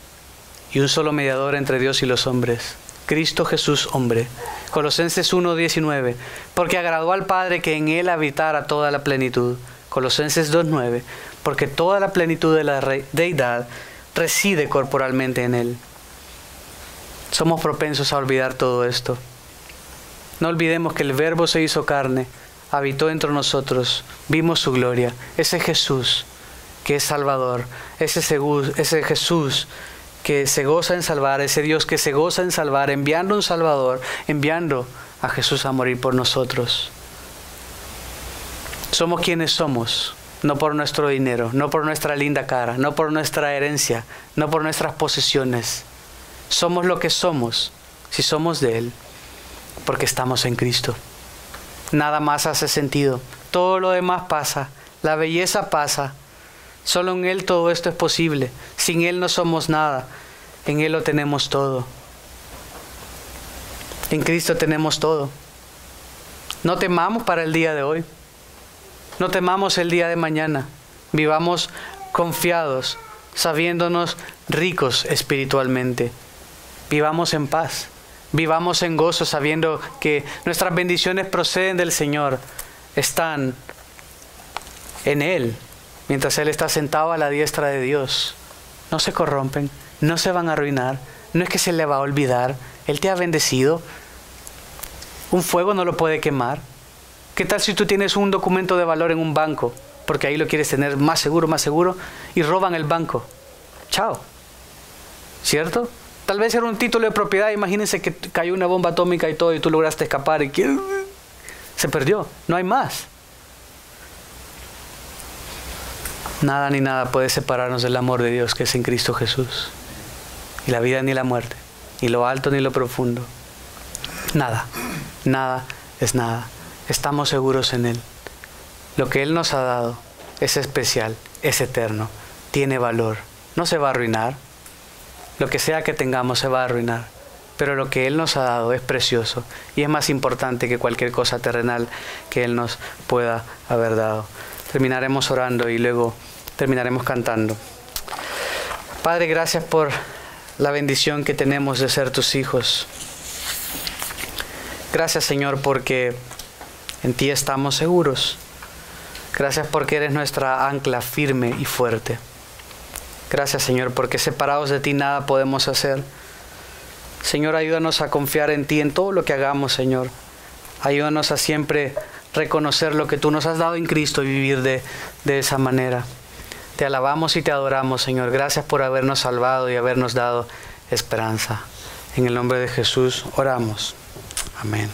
y un solo mediador entre Dios y los hombres, Cristo Jesús hombre. Colosenses 1.19. Porque agradó al Padre que en Él habitara toda la plenitud. Colosenses 2.9. Porque toda la plenitud de la deidad reside corporalmente en Él. Somos propensos a olvidar todo esto. No olvidemos que el Verbo se hizo carne, habitó entre nosotros, vimos su gloria. Ese Jesús que es Salvador, ese, ese Jesús que se goza en salvar, ese Dios que se goza en salvar, enviando un Salvador, enviando a Jesús a morir por nosotros. Somos quienes somos, no por nuestro dinero, no por nuestra linda cara, no por nuestra herencia, no por nuestras posesiones. Somos lo que somos, si somos de Él, porque estamos en Cristo. Nada más hace sentido. Todo lo demás pasa. La belleza pasa. Solo en Él todo esto es posible. Sin Él no somos nada. En Él lo tenemos todo. En Cristo tenemos todo. No temamos para el día de hoy. No temamos el día de mañana. Vivamos confiados, sabiéndonos ricos espiritualmente. Vivamos en paz. Vivamos en gozo sabiendo que nuestras bendiciones proceden del Señor. Están en Él mientras Él está sentado a la diestra de Dios. No se corrompen, no se van a arruinar, no es que se le va a olvidar. Él te ha bendecido. Un fuego no lo puede quemar. ¿Qué tal si tú tienes un documento de valor en un banco? Porque ahí lo quieres tener más seguro, más seguro, y roban el banco. Chao. ¿Cierto? Tal vez era un título de propiedad, imagínense que cayó una bomba atómica y todo, y tú lograste escapar y se perdió. No hay más. Nada ni nada puede separarnos del amor de Dios que es en Cristo Jesús. Y la vida ni la muerte, ni lo alto ni lo profundo. Nada, nada es nada. Estamos seguros en Él. Lo que Él nos ha dado es especial, es eterno, tiene valor. No se va a arruinar. Lo que sea que tengamos se va a arruinar. pero lo que Él nos ha dado es precioso y es más importante que cualquier cosa terrenal que Él nos pueda haber dado. Terminaremos orando y luego terminaremos cantando. Padre, gracias por la bendición que tenemos de ser tus hijos. Gracias Señor porque en ti estamos seguros. Gracias porque eres nuestra ancla firme y fuerte. Gracias Señor porque separados de ti nada podemos hacer. Señor, ayúdanos a confiar en ti en todo lo que hagamos, Señor. Ayúdanos a siempre reconocer lo que tú nos has dado en Cristo y vivir de, de esa manera. Te alabamos y te adoramos, Señor. Gracias por habernos salvado y habernos dado esperanza. En el nombre de Jesús oramos. Amén.